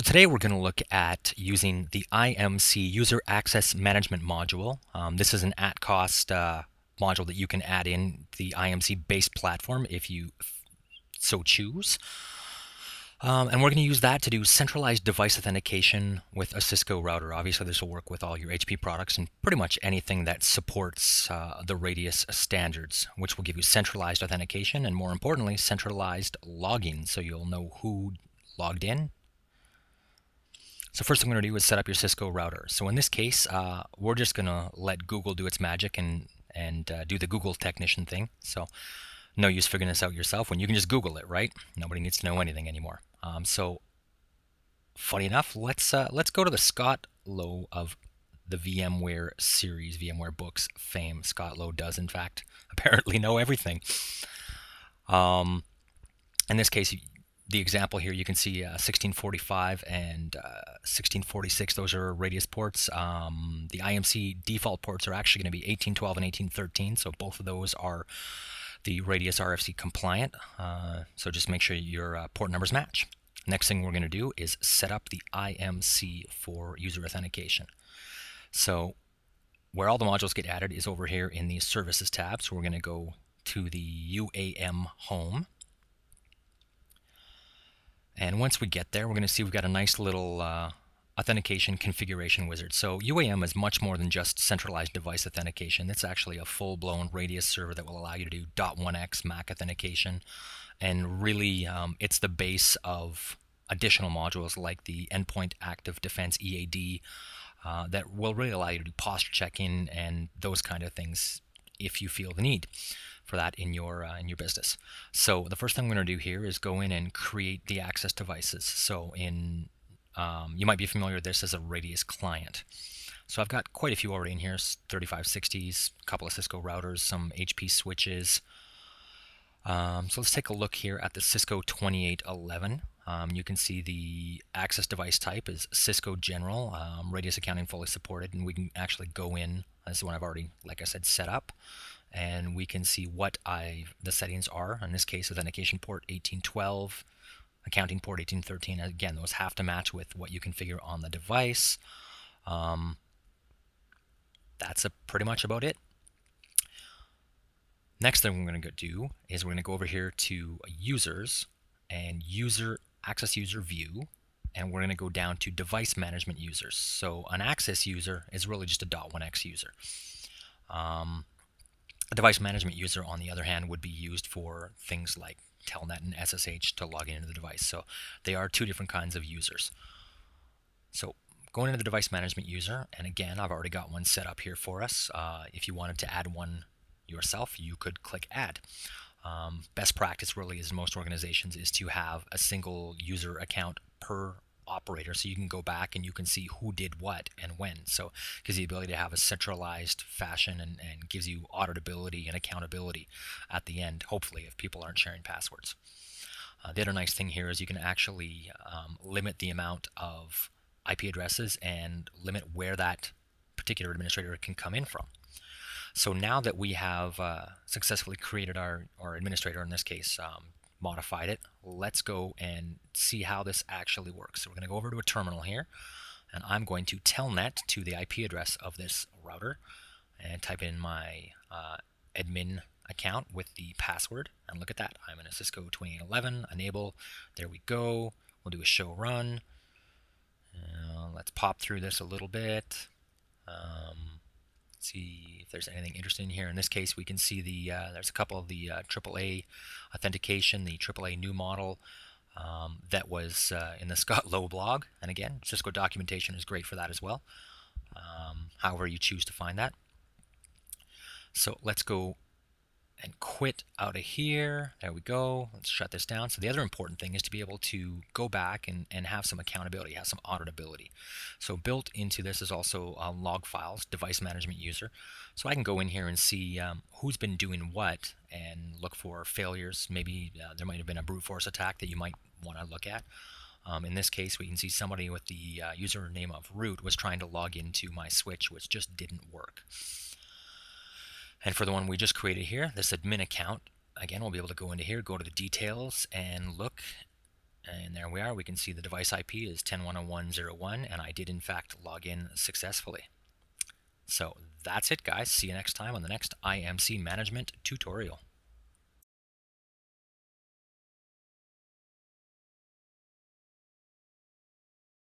So today we're going to look at using the IMC User Access Management module. Um, this is an at-cost uh, module that you can add in the IMC base platform if you so choose. Um, and we're going to use that to do centralized device authentication with a Cisco router. Obviously, this will work with all your HP products and pretty much anything that supports uh, the Radius standards, which will give you centralized authentication and, more importantly, centralized logging, so you'll know who logged in so first thing I'm going to do is set up your Cisco router. So in this case, uh, we're just going to let Google do its magic and, and uh, do the Google technician thing. So no use figuring this out yourself when you can just Google it, right? Nobody needs to know anything anymore. Um, so funny enough, let's uh, let's go to the Scott Lowe of the VMware series, VMware books fame. Scott Lowe does, in fact, apparently know everything. Um, in this case, the example here, you can see uh, 1645 and uh, 1646. Those are radius ports. Um, the IMC default ports are actually going to be 1812 and 1813. So both of those are the radius RFC compliant. Uh, so just make sure your uh, port numbers match. Next thing we're going to do is set up the IMC for user authentication. So where all the modules get added is over here in the services tab. So we're going to go to the UAM home. And once we get there, we're going to see we've got a nice little uh, authentication configuration wizard. So UAM is much more than just centralized device authentication. It's actually a full-blown Radius server that will allow you to do .1x MAC authentication. And really, um, it's the base of additional modules like the Endpoint Active Defense EAD uh, that will really allow you to do posture check-in and those kind of things if you feel the need for that in your uh, in your business. So the first thing I'm going to do here is go in and create the access devices. So in um, you might be familiar with this as a Radius client. So I've got quite a few already in here, 3560s, a couple of Cisco routers, some HP switches. Um, so let's take a look here at the Cisco 2811. Um, you can see the access device type is Cisco General, um, Radius accounting fully supported, and we can actually go in. This is one I've already, like I said, set up and we can see what I the settings are. In this case, authentication port 1812, accounting port 1813. Again, those have to match with what you configure on the device. Um, that's pretty much about it. Next thing we're going to do is we're going to go over here to users and user access user view and we're going to go down to device management users. So an access user is really just a .1x user. Um, a device management user, on the other hand, would be used for things like Telnet and SSH to log into the device. So they are two different kinds of users. So going into the device management user, and again, I've already got one set up here for us. Uh, if you wanted to add one yourself, you could click add. Um, best practice really is most organizations is to have a single user account per operator so you can go back and you can see who did what and when. So gives you the ability to have a centralized fashion and, and gives you auditability and accountability at the end hopefully if people aren't sharing passwords. Uh, the other nice thing here is you can actually um, limit the amount of IP addresses and limit where that particular administrator can come in from. So now that we have uh, successfully created our, our administrator in this case um, modified it. Let's go and see how this actually works. So we're going to go over to a terminal here, and I'm going to telnet to the IP address of this router and type in my uh, admin account with the password. And look at that, I'm in a Cisco 2811, enable, there we go. We'll do a show run. Uh, let's pop through this a little bit. Um, see if there's anything interesting here. In this case, we can see the uh, there's a couple of the uh, AAA authentication, the AAA new model um, that was uh, in the Scott Lowe blog. And again, Cisco documentation is great for that as well. Um, however you choose to find that. So let's go and quit out of here. There we go. Let's shut this down. So the other important thing is to be able to go back and, and have some accountability, have some auditability. So built into this is also uh, log files, device management user. So I can go in here and see um, who's been doing what and look for failures. Maybe uh, there might have been a brute force attack that you might want to look at. Um, in this case, we can see somebody with the uh, username of root was trying to log into my switch, which just didn't work. And for the one we just created here, this admin account, again, we'll be able to go into here, go to the details, and look. And there we are. We can see the device IP is 10.101.01, and I did, in fact, log in successfully. So that's it, guys. See you next time on the next IMC Management tutorial.